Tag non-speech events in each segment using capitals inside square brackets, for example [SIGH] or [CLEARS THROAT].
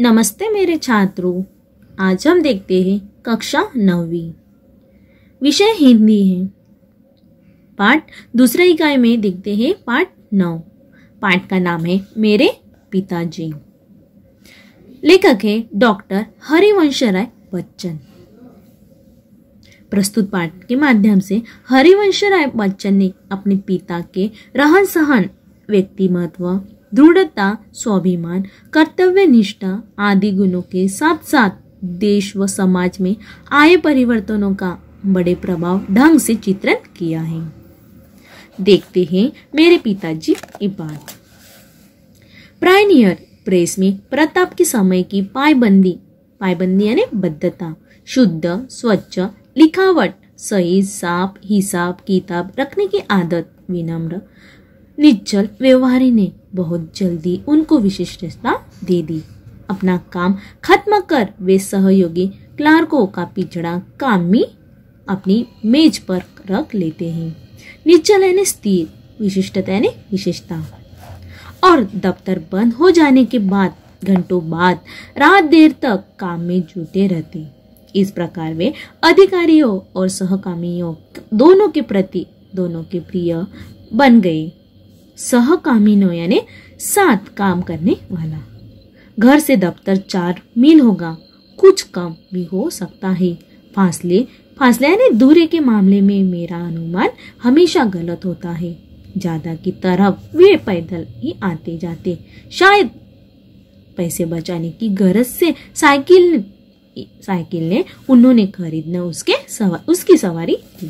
नमस्ते मेरे छात्रों, आज हम देखते हैं कक्षा नौवीं। विषय हिंदी है। पाठ दूसरे इकाई में देखते हैं पाठ नौ। पाठ का नाम है मेरे पिताजी। लेखक है डॉक्टर हरिवंश राय बच्चन। प्रस्तुत पाठ के माध्यम से हरिवंश राय बच्चन ने अपने पिता के रहन सहन व्यक्तिमत्व दृढ़ता, स्वाभिमान, कर्तव्य निष्ठा आदि गुणों के साथ साथ देश व समाज में आए परिवर्तनों का बड़े प्रभाव ढंग से चित्रण किया है। देखते हैं मेरे पिताजी की बात। प्रायनियर प्रेस में प्रताप के समय की पायबंदी पायबंदी यानी बद्धता, शुद्ध, स्वच्छ, लिखावट, सही, साफ़, हिसाब, किताब रखने की आदत, विनम्र निश्चल व्यवहारी ने बहुत जल्दी उनको विशिष्टता दे दी। अपना काम खत्म कर वे सहयोगी क्लार्कों का पिछड़ा काम अपनी मेज पर रख लेते हैं। निश्चल यानी स्थिर विशिष्टता यानी विशेषता। और दफ्तर बंद हो जाने के बाद, घंटों बाद, रात देर तक काम में जुटे रहते। इस प्रकार वे अधिकारियों और सहकामियों दोनों के प्रति, दोनों के प्रिय बन गए। सहकामिनो यानी साथ काम करने वाला। घर से दफ्तर चार मील होगा कुछ कम भी हो सकता है। फासले फासले यानी दूरी के मामले में मेरा अनुमान हमेशा गलत होता है। ज़्यादा की तरफ़ वे पैदल ही आते जाते। शायद पैसे बचाने की गरज से साइकिल साइकिल ने उन्होंने खरीदना उसके सवा, उसकी सवारी की।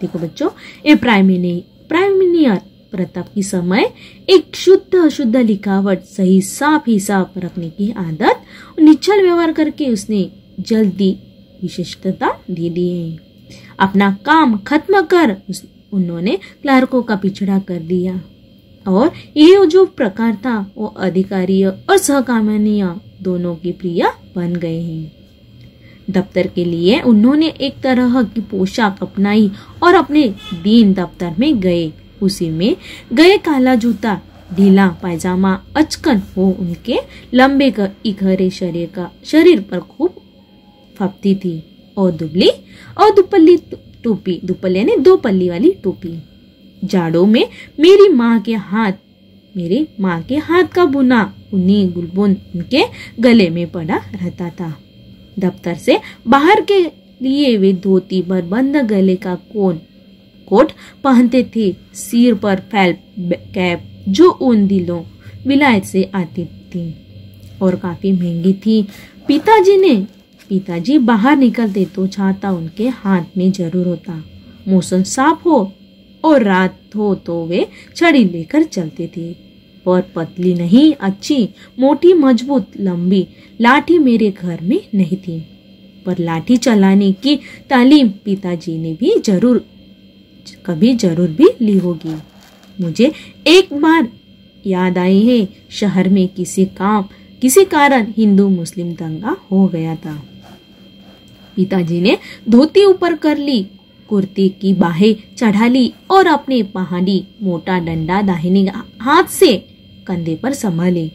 देखो बच्चों ये प्राइमिनी प्राइमिनियर प्रताप की समय एक शुद्ध अशुद्ध लिखावट, सही साफ़ हिसाब रखने की आदत निश्चल व्यवहार करके उसने जल्दी विशिष्टता दे दी है। अपना काम खत्म कर उन्होंने क्लार्कों का पिछड़ा कर दिया। और ये जो प्रकार था वो अधिकारी और सहकामनीय दोनों की प्रिय बन गए हैं। दफ्तर के लिए उन्होंने एक तरह की पोशाक अपनाई और अपने दिन दफ्तर में गए। उसी में गए काला जूता, ढीला पायजामा, अचकन हो उनके लंबे इखरे शरीर का शरीर पर खूब फपती थी। और दुबली, और दुपल्ली टोपी, दुपल्ली यानी दो पल्ली वाली टोपी। जाड़ों में मेरी माँ के हाथ, मेरी माँ के हाथ का बुना, उन्हीं गुलबुन उनके गले में पड़ा रहता था। दफ्तर से बाहर के लिए वे धोती पर बंद गले का कोन कोट पहनते थे। सिर पर फैल कैप जो उन दिलों विलायत से आती थी और काफ़ी महँगी थी। पिताजी ने पिताजी बाहर निकलते तो छाता उनके हाथ में ज़रूर होता। मौसम साफ़ हो और रात हो तो वे छड़ी लेकर चलते थे। पर पतली नहीं, अच्छी, मोटी, मज़बूत, लंबी लाठी मेरे घर में नहीं थी। पर लाठी चलाने की तालीम पिताजी ने भी ज़रूर कभी ज़रूर भी ली होगी। मुझे एक बार याद आई है, शहर में किसी काम, किसी कारण हिंदू मुस्लिम दंगा हो गया था। पिताजी ने धोती ऊपर कर ली, कुर्ती की बाहें चढ़ा ली और अपने पहाड़ी मोटा डंडा दाहिने हाथ से कंधे पर संभाले।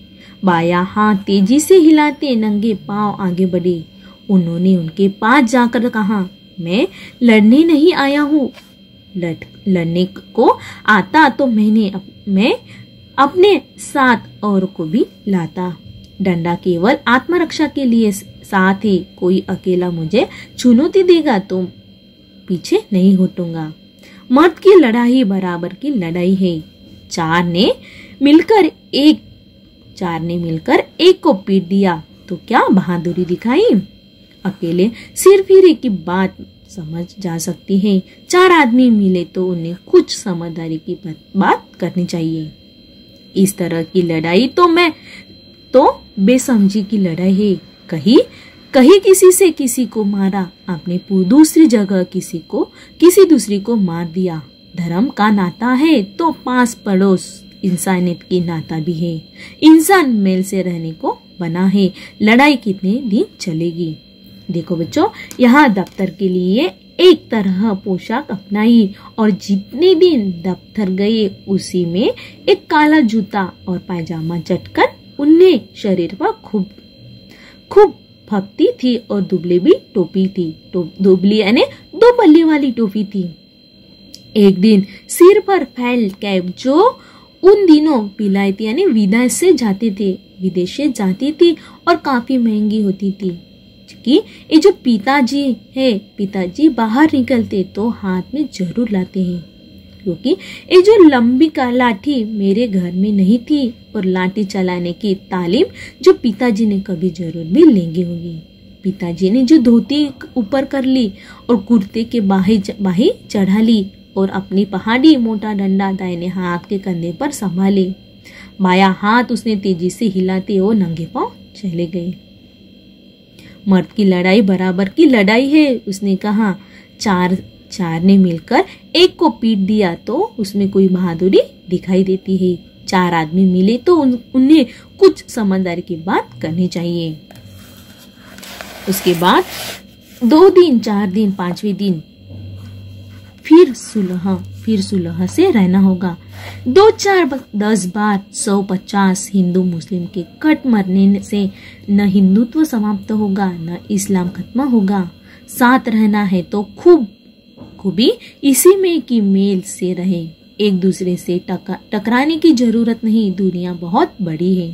बाया हाथ तेज़ी से हिलाते नंगे पाँव आगे बढ़े। उन्होंने उनके पास जाकर कहा, मैं लड़ने नहीं आया हूँ। लड़ने को आता तो मैंने मैं अपने साथ और को भी लाता। डंडा केवल आत्मरक्षा के लिए साथ ही कोई अकेला मुझे चुनौती देगा तो पीछे नहीं हटूँगा। मर्द की लड़ाई बराबर की लड़ाई है। चार ने मिलकर एक, चार ने मिलकर एक को पीट दिया। तो क्या बहादुरी दिखाई? अकेले सिर फिरे की बात समझ जा सकती है। चार आदमी मिले तो उन्हें कुछ समझदारी की बात करनी चाहिए। इस तरह की लड़ाई तो मैं तो बेसमझी की लड़ाई है। कहीं कहीं किसी से किसी को मारा, आपने दूसरी जगह किसी को, किसी दूसरी को मार दिया। धर्म का नाता है तो पास पड़ोस इंसानियत की नाता भी है। इंसान मेल से रहने को बना है। लड़ाई कितने दिन चलेगी? देखो बच्चों, यहाँ दफ्तर के लिए एक तरह पोशाक अपनाई और जितने दिन दफ्तर गए, उसी में एक काला जूता और पायजामा चटकर उन्हें शरीर पर खूब खूब भक्ति थी और दुबली भी टोपी थी। तो दुबली यानी दो बल्ली वाली टोपी थी। एक दिन सिर पर फैल कैब जो उन दिनों विलायती यानी विदेश से जाते थे, विदेश से जाती थी और काफ़ी महँगी होती थी। कि ये जो पिताजी है, पिताजी बाहर निकलते तो हाथ में ज़रूर लाते हैं। क्योंकि ये जो लंबी का लाठी मेरे घर में नहीं थी और लाठी चलाने की तालीम जो पिताजी ने कभी ज़रूर भी लेंगे होगी। पिताजी ने जो धोती ऊपर कर ली और कुर्ते के बाही बाही चढ़ा ली और अपनी पहाड़ी मोटा डंडा दाहिने हाथ के कंधे पर संभाले। बाया हाथ उसने तेज़ी से हिलाते और नंगे पाँव चले गए। मर्द की लड़ाई बराबर की लड़ाई है। उसने कहा चार चार ने मिलकर एक को पीट दिया तो उसमें कोई बहादुरी दिखाई देती है। चार आदमी मिले तो उन, उन्हें कुछ समझदारी की बात करनी चाहिए। उसके बाद दो दिन चार दिन पाँचवें दिन फिर सुलह। फिर सुलह से रहना होगा। दो चार दस बार सौ पचास हिंदू मुस्लिम के कट मरने से न हिंदुत्व समाप्त होगा, न इस्लाम खत्म होगा। साथ रहना है तो खूब, खूबी इसी में की मेल से रहे। एक दूसरे से टका, टकराने की ज़रूरत नहीं, दुनिया बहुत बड़ी है।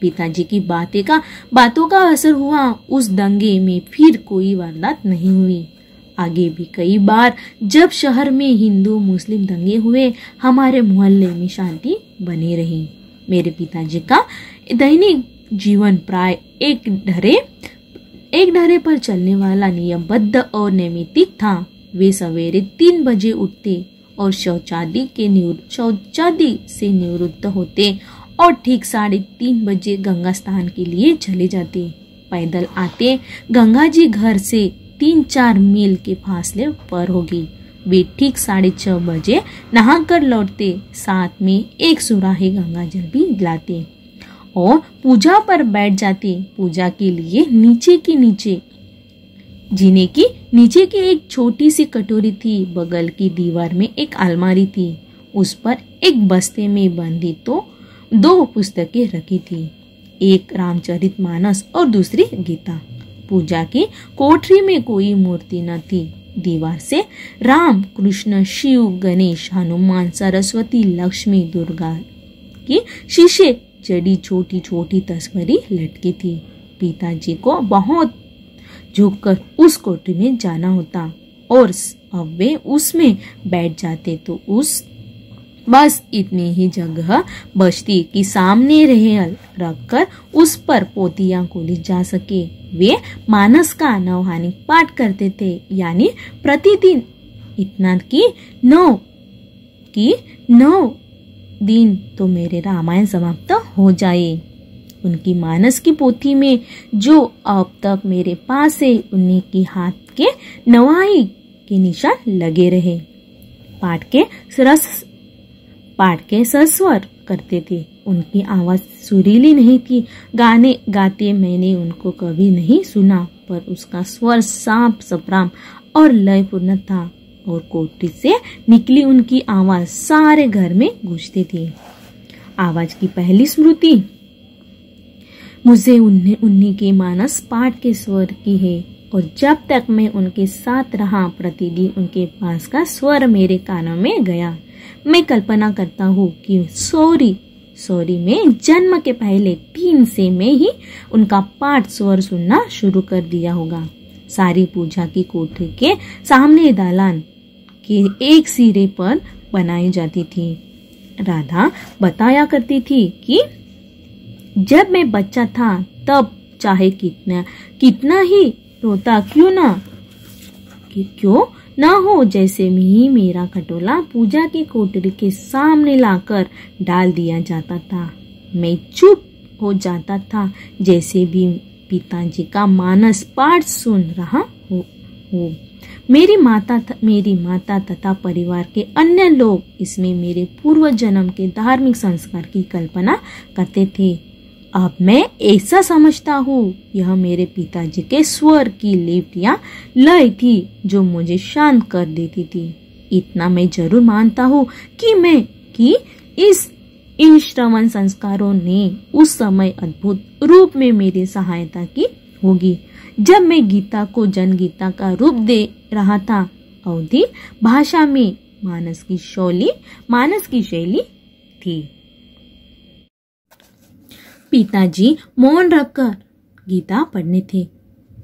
पिताजी की बातें का, बातों का असर हुआ, उस दंगे में फिर कोई वारदात नहीं हुई। आगे भी कई बार जब शहर में हिंदू, मुस्लिम दंगे हुए, हमारे मोहल्ले में शांति बनी रही। मेरे पिताजी का दैनिक जीवन प्राय एक ढरे एक ढरे पर चलने वाला नियमबद्ध और नैमितिक था। वे सवेरे तीन बजे उठते और शौचादी के शौचादी से निवृत्त होते और ठीक साढ़े तीन बजे गंगा स्नान के लिए चले जाते। पैदल आते, गंगा जी घर से तीन चार मील के फासले पर होगी। वे ठीक साढ़े छह बजे नहाकर लौटते, साथ में एक सुराही गंगा जल भी लाते और पूजा पर बैठ जाते। पूजा के लिए नीचे की नीचे, जीने की, नीचे की एक छोटी सी कटोरी थी, बगल की दीवार में एक अलमारी थी। उस पर एक बस्ते में बंधी तो दो पुस्तकें रखी थी, एक रामचरित मानस और दूसरी गीता। पूजा की कोठरी में कोई मूर्ति न थी। दीवार से राम, कृष्ण, शिव, गणेश, हनुमान, सरस्वती, लक्ष्मी, दुर्गा की शीशे जड़ी छोटी छोटी तस्वीरें लटकी थी। पिताजी को बहुत झुककर उस कोठरी में जाना होता और अब वे उसमें बैठ जाते तो उस बस इतनी ही जगह बचती कि सामने रहे रखकर उस पर पोतियाँ खोली जा सके। वे मानस का नवहानिक पाठ करते थे, यानी प्रतिदिन इतना कि नौ कि नौ दिन तो मेरे रामायण समाप्त हो जाए। उनकी मानस की पोथी में जो अब तक मेरे पास है, उन्हीं की हाथ के नवाई के निशान लगे रहे। पाठ के रस पाठ के सस्वर करते थे। उनकी आवाज़ सुरीली नहीं थी। गाने गाते मैंने उनको कभी नहीं सुना, पर उसका स्वर सांप सप्राम और लयपूर्ण था और कोठी से निकली उनकी आवाज़ सारे घर में गूंजती थी। आवाज़ की पहली स्मृति मुझे उन्हें उन्हीं के मानस पाठ के स्वर की है, और जब तक मैं उनके साथ रहा, प्रतिदिन उनके पास का स्वर मेरे कानों में गया। मैं कल्पना करता हूँ कि सॉरी सॉरी में जन्म के पहले तीन से में ही उनका पाठ स्वर सुनना शुरू कर दिया होगा। सारी पूजा की कोठरी के सामने दालान के एक सिरे पर बनाई जाती थी। राधा बताया करती थी कि जब मैं बच्चा था, तब चाहे कितना कितना ही रोता क्यों ना, कि क्यों न हो जैसे में ही मेरा कटोला पूजा के कोटरी के सामने लाकर डाल दिया जाता था मैं चुप हो जाता था जैसे भी पिताजी का मानस पाठ सुन रहा हो, हो। मेरी माता मेरी माता तथा परिवार के अन्य लोग इसमें मेरे पूर्व जन्म के धार्मिक संस्कार की कल्पना करते थे अब मैं ऐसा समझता हूँ, यह मेरे पिताजी के स्वर की लिपियाँ लय थी, जो मुझे शांत कर देती थी। इतना मैं ज़रूर मानता हूँ कि मैं, कि इस इन श्रवण संस्कारों ने उस समय अद्भुत रूप में मेरी सहायता की होगी। जब मैं गीता को जन गीता का रूप दे रहा था, अवधि भाषा में मानस की शैली, मानस की शैली थी। पिताजी मौन रखकर गीता पढ़ने थे।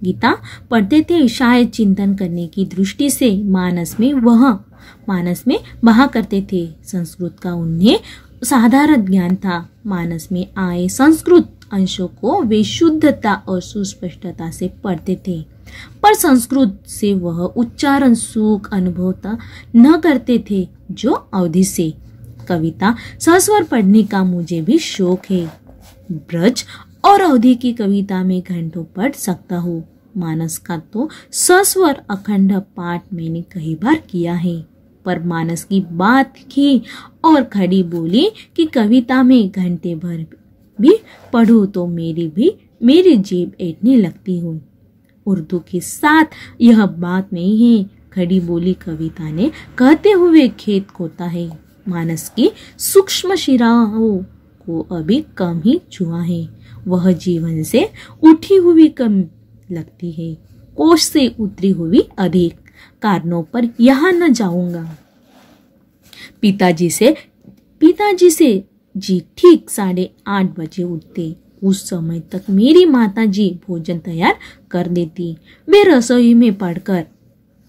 गीता पढ़ते थे शायद चिंतन करने की दृष्टि से मानस में वह, मानस में बहा करते थे। संस्कृत का उन्हें साधारण ज्ञान था। मानस में आए संस्कृत अंशों को वे शुद्धता और सुस्पष्टता से पढ़ते थे। पर संस्कृत से वह उच्चारण सुख अनुभवता न करते थे, जो अवधि से। कविता सस्वर पढ़ने का मुझे भी शौक है। ब्रज और अवधि की कविता में घंटों पढ़ सकता हूँ। मानस का तो सस्वर अखंड पाठ मैंने कई बार किया है। पर मानस की बात की और खड़ी बोली कि कविता में घंटे भर भी पढ़ू तो मेरी भी, मेरी जेब ऐटने लगती हूँ। उर्दू के साथ यह बात नहीं है। खड़ी बोली कविता ने कहते हुए खेत खोता है। मानस की सूक्ष्म शिराओं को अभी कम ही छुआ है। वह जीवन से उठी हुई कम लगती है। कोष से उतरी हुई अधिक कारणों पर यहाँ न जाऊँगा। पिताजी से पिताजी से जी ठीक साढ़े आठ बजे उठते। उस समय तक मेरी माता जी भोजन तैयार कर देती। वे रसोई में पढ़कर,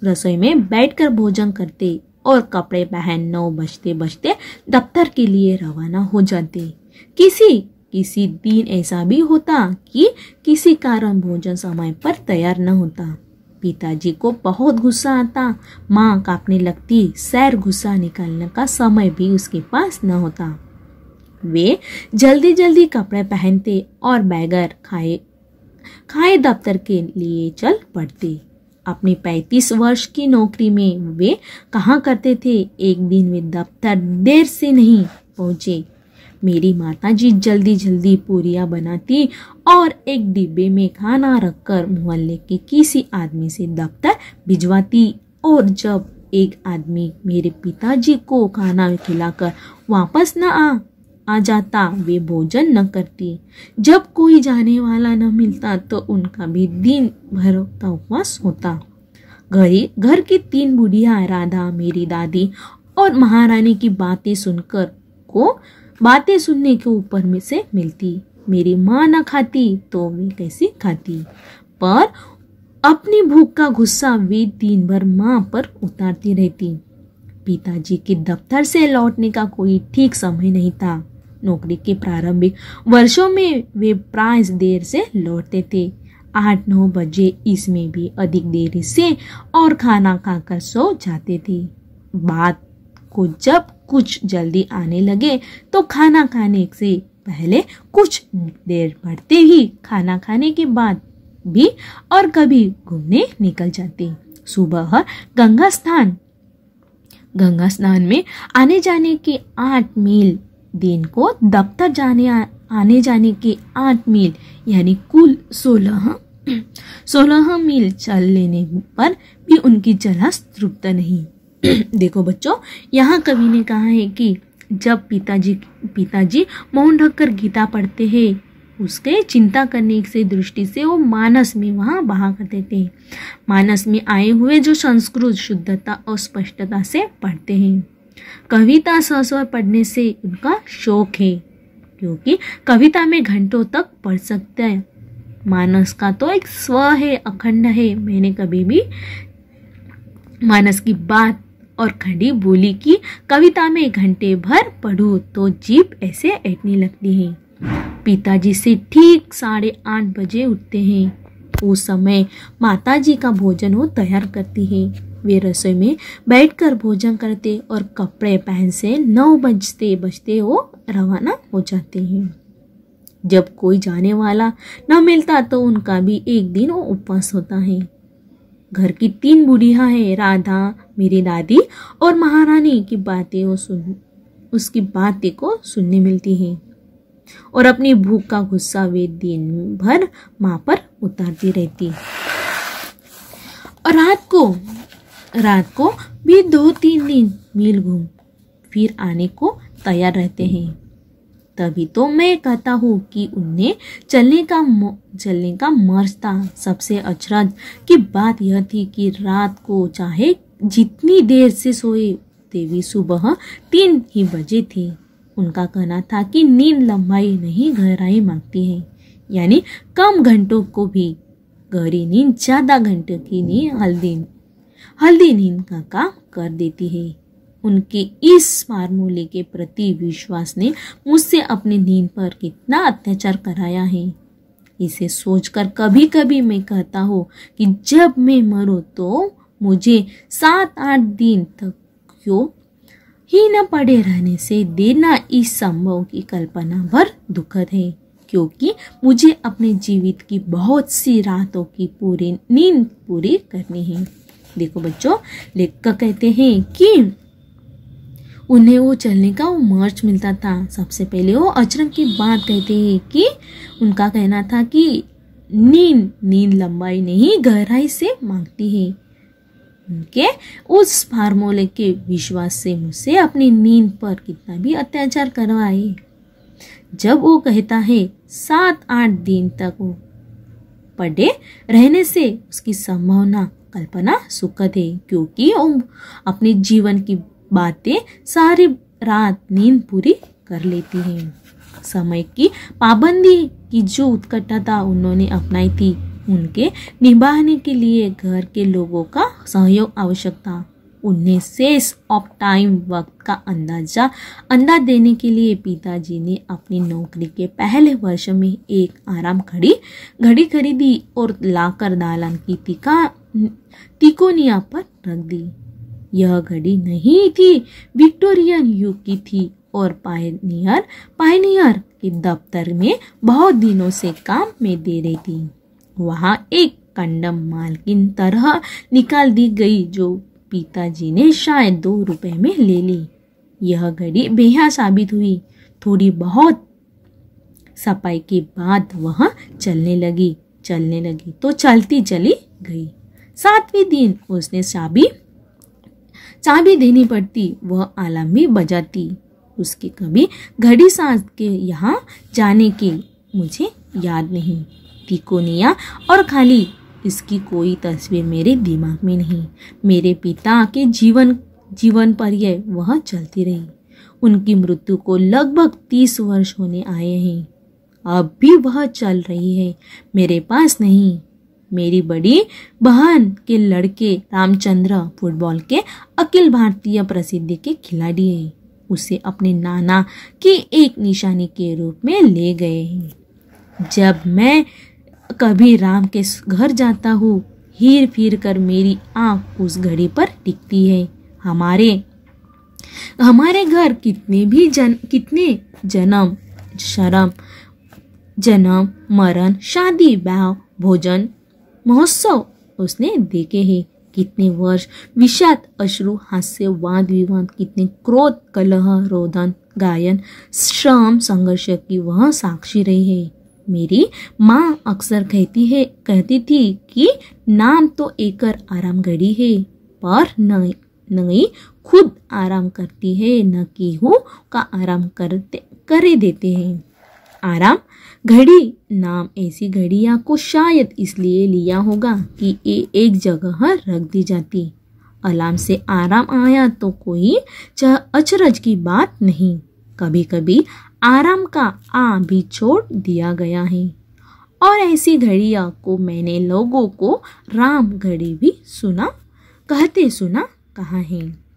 रसोई में बैठकर भोजन करते और कपड़े पहन नौ बजते बजते दफ्तर के लिए रवाना हो जाते। किसी किसी दिन ऐसा भी होता कि किसी कारण भोजन समय पर तैयार न होता। पिताजी को बहुत गुस्सा आता। माँ कांपने लगती, सैर गुस्सा निकालने का समय भी उसके पास न होता। वे जल्दी जल्दी कपड़े पहनते और बैगर खाए खाए दफ्तर के लिए चल पड़ते। अपने पैतीस वर्ष की नौकरी में वे कहा करते थे? एक दिन वे दफ्तर देर से नहीं पहुँचे। मेरी माता जी जल्दी जल्दी पूरियाँ बनाती और एक डिब्बे में खाना रखकर मोहल्ले के किसी आदमी से दफ्तर भिजवाती। और जब एक आदमी मेरे पिताजी को खाना खिलाकर वापस न आ आ जाता, वे भोजन न करती। जब कोई जाने वाला न मिलता तो उनका भी दिन भर का उपवास होता। घर घर की तीन बुढ़िया राधा, मेरी दादी और महारानी की बातें सुनकर को बातें सुनने के ऊपर में से मिलती। मेरी माँ ना खाती तो मैं कैसे खाती? पर अपनी भूख का गुस्सा वे दिन भर माँ पर उतारती रहती। पिताजी के दफ्तर से लौटने का कोई ठीक समय नहीं था। नौकरी के प्रारंभिक वर्षों में वे प्राय देर से लौटते थे। आठ नौ बजे इसमें भी अधिक देरी से और खाना खाकर सो जाते थे। बात को जब कुछ जल्दी आने लगे तो खाना खाने से पहले कुछ देर बढ़ते ही खाना खाने के बाद भी और कभी घूमने निकल जाते। सुबह गंगा स्नान। गंगा स्नान में आने जाने के आठ मील दिन को दफ्तर जाने आने जाने के आठ मील, यानी कुल सोलह सोलह मील चल लेने पर भी उनकी जरा तृप्त नहीं। [CLEARS THROAT] देखो बच्चों, यहाँ कवि ने कहा है कि जब पिताजी पिताजी मौन ढककर गीता पढ़ते हैं, उसके चिंता करने से दृष्टि से वो मानस में वहाँ बहा करते थे मानस में आए हुए जो संस्कृत शुद्धता और स्पष्टता से पढ़ते हैं। कविता सस्वर पढ़ने से उनका शौक है, क्योंकि कविता में घंटों तक पढ़ सकते हैं। मानस का तो एक स्व है, अखंड है। मैंने कभी भी मानस की बात और खड़ी बोली की कविता में घंटे भर पढ़ू तो जीप ऐसे ऐटने लगती है। पिताजी से ठीक साढ़े आठ बजे उठते हैं। उस समय माताजी का भोजन वो तैयार करती है। वे रसोई में बैठकर भोजन करते और कपड़े पहन से नौ बजते बजते वो रवाना हो जाते हैं। जब कोई जाने वाला न मिलता तो उनका भी एक दिन वो उपवास होता है। घर की तीन बुढ़िया है, राधा, मेरी दादी और महारानी की बातें वो सुन, उसकी बातें को सुनने मिलती है। और अपनी भूख का गुस्सा वे दिन भर माँ पर उतारती रहती। और रात को रात को भी दो तीन दिन मील घूम, फिर आने को तैयार रहते हैं। तभी तो मैं कहता हूँ कि उन्हें चलने का चलने का मर्ज था। सबसे अचरज की बात यह थी कि रात को चाहे जितनी देर से सोए, देवी सुबह तीन ही बजे थी। उनका कहना था कि नींद लंबाई नहीं, गहराई मांगती है। यानी कम घंटों को भी। गहरी नींद, ज़्यादा घंटे की नींद हल्दी हल्दी नींद का काम कर देती है। उनके इस फार्मूले के प्रति विश्वास ने मुझसे अपनी नींद पर कितना अत्याचार कराया है। इसे सोचकर कभी कभी मैं कहता हूँ कि जब मैं मरूं तो मुझे सात, आठ दिन तक क्यों ही न पड़े रहने से देना इस संभव की कल्पना भर दुखद है, क्योंकि मुझे अपने जीवित की बहुत सी रातों की पूरी नींद पूरी करनी है। देखो बच्चों, लेखक कहते हैं कि उन्हें वो चलने का वो मर्च मिलता था। सबसे पहले वो अचरंग की बात कहते हैं कि उनका कहना था कि नींद नींद लंबाई नहीं, गहराई से मांगती है। उनके उस फार्मूले के विश्वास से मुझसे अपनी नींद पर कितना भी अत्याचार करवाए। जब वो कहता है सात आठ दिन तक वो पढ़े रहने से उसकी संभावना, कल्पना सुखद है, क्योंकि वो अपने जीवन की बातें सारी रात नींद पूरी कर लेती हैं। समय की पाबंदी की जो उत्कटता उन्होंने अपनाई थी, उनके निभाने के लिए घर के लोगों का सहयोग आवश्यक था उन्हें सेस ऑफ़ टाइम वक्त का अंदाज़ा अंदाज देने के लिए पिताजी ने अपनी नौकरी के पहले वर्ष में एक आराम घड़ी घड़ी खरीदी और लाकर दालन की तिका तिकोनिया पर रख दी। यह घड़ी नहीं थी। विक्टोरियन युग की थी और पायनियर पायनियर के दफ्तर में बहुत दिनों से काम में दे रही थी। वहाँ एक कंडम मालकिन तरह निकाल दी गई जो पिताजी ने शायद दो रुपए में ले ली। यह घड़ी बेहा साबित हुई। थोड़ी बहुत सफ़ाई के बाद वह चलने लगी। चलने लगी तो चलती चली गई। सातवें दिन उसने चाबी चाबी देनी पड़ती, वह आलम भी बजाती। उसके कभी घड़ी सांस के यहाँ जाने की मुझे याद नहीं। तिकोनिया और खाली, इसकी कोई तस्वीर मेरे दिमाग में नहीं। मेरे पिता के जीवन जीवन पर यह वह चलती रही। उनकी मृत्यु को लगभग तीस वर्ष होने आए हैं। अब भी वह चल रही है। मेरे पास नहीं। मेरी बड़ी बहन के लड़के रामचंद्र फुटबॉल के अखिल भारतीय प्रसिद्धि के खिलाड़ी है। उसे अपने नाना की एक निशानी के रूप में ले गए हैं। जब मैं कभी राम के घर जाता हूँ हीर फिर कर मेरी आँख उस घड़ी पर टिकती है। हमारे हमारे घर कितने भी जन, कितने जन्म, शर्म, जन्म, मरण, शादी, ब्याह, भोजन महोत्सव उसने देखे हैं। कितने वर्ष विषाद, अश्रु, हास्य, वाद विवाद, कितने क्रोध, कलह, रोदन, गायन, श्रम, संघर्ष की वह साक्षी रही है। मेरी माँ अक्सर कहती है, कहती थी कि नाम तो एकर आराम घड़ी है, पर नहीं खुद आराम करती है, न कि हो का आराम करते, करे देते हैं। आराम। घड़ी नाम ऐसी घड़िया को शायद इसलिए लिया होगा कि ये एक जगह रख दी जाती। अलार्म से आराम आया तो कोई अचरज की बात नहीं। कभी कभी आराम का आ भी छोड़ दिया गया है। और ऐसी घड़िया को मैंने लोगों को राम घड़ी भी सुना, कहते सुना कहा है।